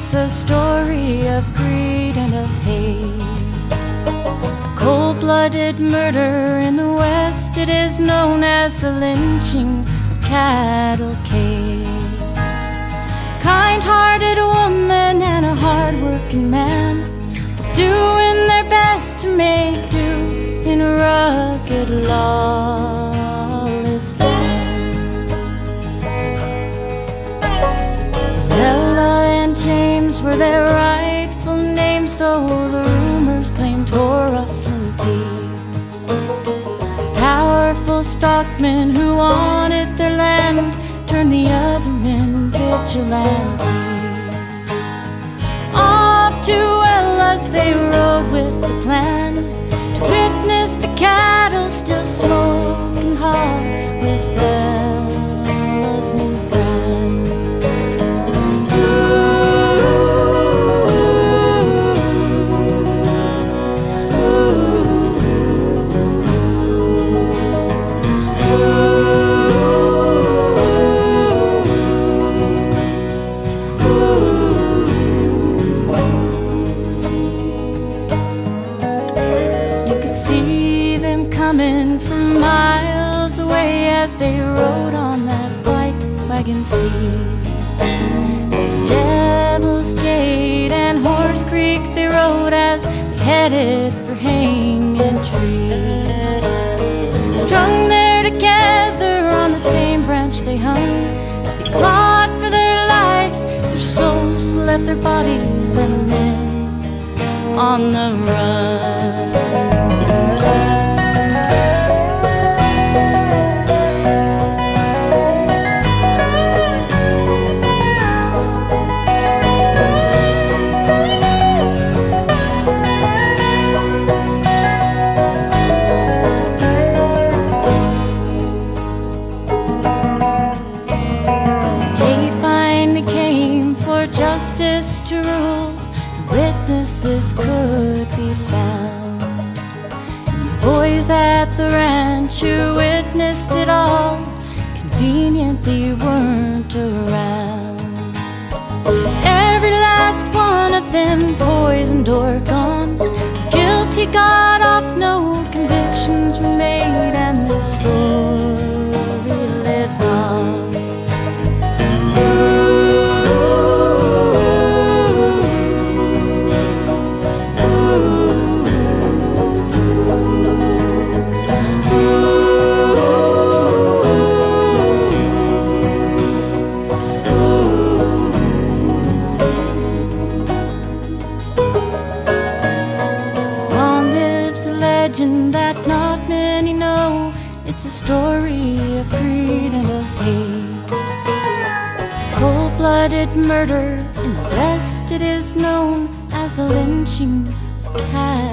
it's a story of greed and of hate. Cold blooded murder in the West, it is known as the lynching of Cattle Kate. Kind hearted woman James were their rightful names, though the rumors claim claimed Toroslan thieves. Powerful stockmen who wanted their land turned the other men vigilante. Off to Ella's they rode with the plan to witness the cattle still smoke coming from miles away as they rode on that white wagon seat. Devil's Gate and Horse Creek they rode as they headed for Hanging Tree. Strung there together on the same branch they hung. They clawed for their lives as their souls left their bodies and men on the run. Witnesses could be found. And the boys at the ranch who witnessed it all conveniently weren't around. Every last one of them poisoned or gone. Legend that not many know. It's a story of greed and of hate. Cold blooded murder in the West, it is known as the lynching of cattle.